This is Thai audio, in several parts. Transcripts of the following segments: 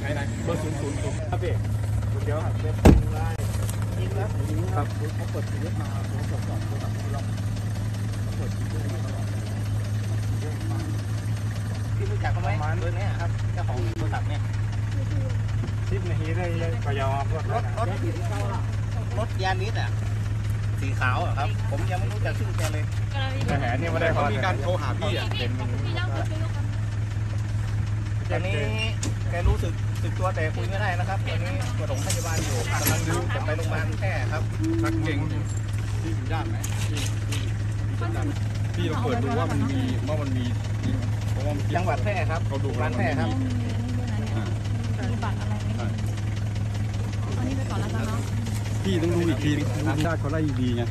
ไหนไหนเบอร์ศูนย์ศูนย์ครับพี่เดี๋ยวครับยิงแล้วครับเขาเปิดทีนี้มาผมตรวจสอบตัวแบบลองเปิดทีนี้มาพี่รู้จักเขาไหมเบอร์เนี้ยครับเจ้าของโทรศัพท์เนี่ยสิบนาทีได้ก็ยอมรถรถรถรถยานิสอะสีขาวอะครับ ผมยังไม่รู้จักชื่อแกเลยแต่แหนี่ไม่ได้เขามีการโทรหาพี่อะ เป็นตอนนี้แกรู้สึกสึกตัวแต่คุยไม่ได้นะครับตอนนี้ปฐมพยาบาลอยู่กำลังดูจะไปโรงพยาบาลแพร่ครับชักเก่งพี่อยู่ด้านไหนพี่พี่พี่ด้านพี่เราเปิดดูว่ามันมีว่ามันมีเพราะว่ามันจังหวัดแพร่ครับเขาดูร้านแพร่ครับมีบัตรอะไรไหมอันนี้ไปก่อนแล้วกันเนาะพี่ต้องดูอีกทีน้ำชาติเขาไล่ดีไง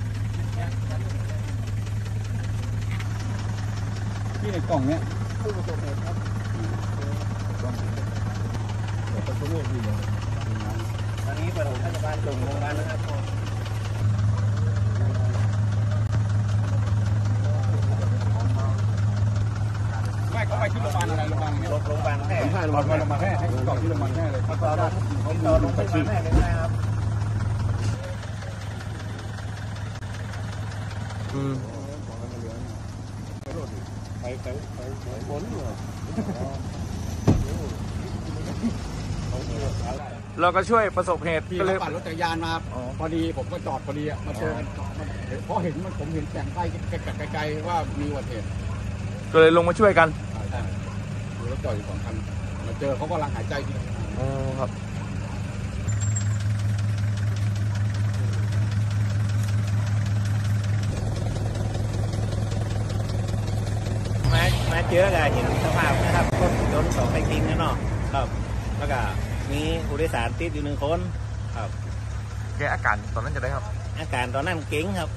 พี่ในกล่องเนี้ยต ตอนนี้ปฐมพยาบาลส่งโรงพยาบาลนะครับไม่เขาไปที่โรงพยาบาลอะไรโรงพยาบาลโรงพยาบาลแพร่ใช่โรงพยาบาลโรงพยาบาลแพร่ให้กล่องที่โรงพยาบาลแพร่เลยติดต่อติดต่อโรงพยาบาลแพร่เลยนะครับไปไปไปไปบนเราก็ช่วยประสบเหตุพี่ก็เลยเขาปั่นรถจักรยานมาพอดีผมก็จอดพอดีอะมาเจอกันเพราะเห็นมันผมเห็นแสงไฟไกลๆว่ามีอุบัติเหตุก็เลยลงมาช่วยกันใช่ใช่มีรถจอดอยู่สองคันมาเจอเขากำลังหายใจดีอ๋อครับ มามาเจอกับเห็นสภาพนะครับรถยนต์สองไฟคิงนะเนาะครับ แล้วก็ มีผู้โดยสารติดอยู่หนึ่งคนครับแกอาการตอนนั้นจะได้ครับ อาการตอนนั้นเก่งครับ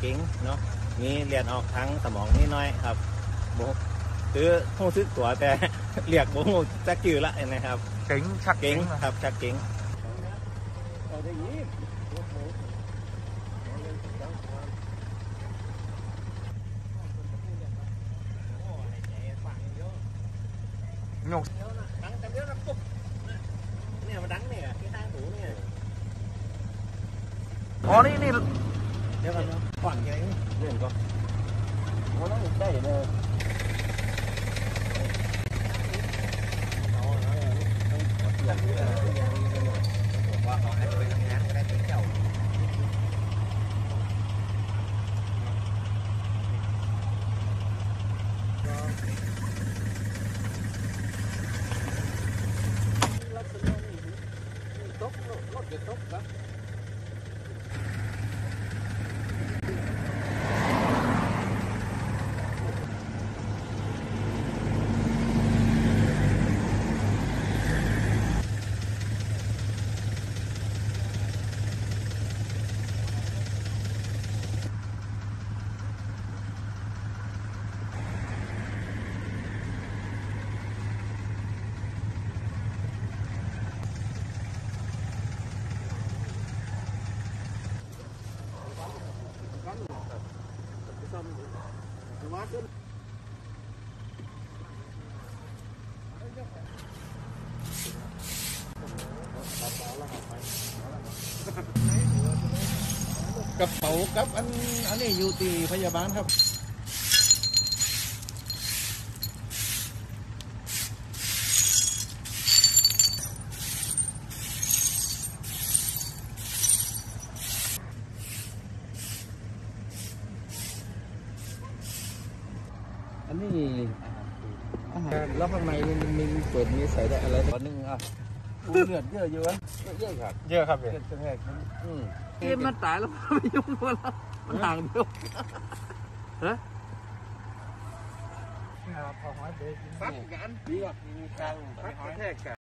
เก่งเนาะมีเลือดออกทางสมองนิดหน้อยครับโบคือหูซึกตัวแต่เรียกโบหูจักจือละนะครับ เก่งชักเก่งนะครับชักเก่งโยกดังแต่เดี๋ยวปุ๊บเนี่ยมันดังเนี่ยที่ข้างหูเนี่ย อ๋อนี่นี่เดี๋ยวก่อนเนาะขวางยังไงเรื่องก็มันต้องได้เลยว่าเขาให้ไปทำงานก็ได้เป็นเจ้า กระเป๋ากับอันอันนี้อยู่ที่พยาบาลครับ อันนี้อาหารแล้วข้างในมันมีเปิดมีใส่ได้อะไรตัวนึงอะเลือดเยอะอยู่วะเยอะครับเยอะครับพี่เลือดกระแทกอืมเอ๊ะมันตายแล้วไม่ยุ่งกับเรามันห่างเดียวฮะพอหอยเบสปั๊บกันดีกว่ามีการกระแทกกัน